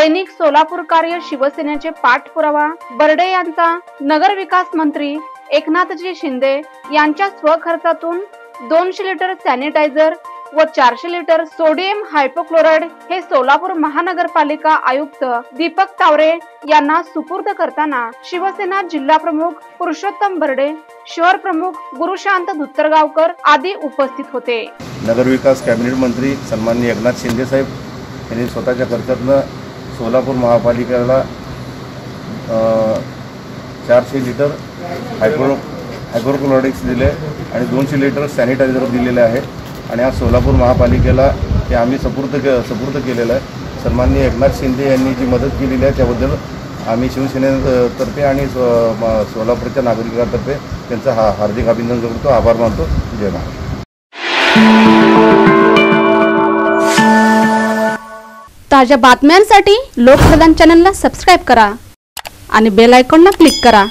दैनिक सोलापूर कार्य शिवसेनेचे पाठपुरावा बर्डे यांचा नगर विकास मंत्री एकनाथजी शिंदे यांच्या स्वखर्चातून दोनशे लिटर सॅनिटायझर व चारशे लिटर सोडियम हायपोक्लोराईड हे सोलापूर महानगरपालिका आयुक्त दीपक तावरे यांना सुपूर्द करताना शिवसेना जिल्हा प्रमुख पुरुषोत्तम बर्डे शहर प्रमुख गुरुशांत धुत्तरगावकर आदी उपस्थित होते. नगरविकास कॅबिनेट मंत्री सन्माननीय एकनाथ शिंदे साहेब यांनी स्वतःच्या खर्चातनं सोलापूर महापालिकेला चारशे लिटर हायपोरो हायपोक्लोराइड्स दिले आणि दोनशे लिटर सॅनिटायझर दिलेले आहे आणि आज सोलापूर महापालिकेला हे आम्ही सपूर्द के सपूर्द केलेलं आहे. सन्माननीय एकनाथ शिंदे यांनी जी मदत केलेली आहे त्याबद्दल आम्ही शिवसेनेतर्फे आणि सो- म- सोलापूरच्या नागरिकांतर्फे त्यांचं हा हार्दिक अभिनंदन करतो. आभार मानतो. जय महाराष्ट्र. ताज्या बातम्यांसाठी लोकप्रधान चॅनलला सबस्क्राईब करा. आणि बेल आयकॉनला क्लिक करा.